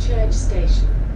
Church Station.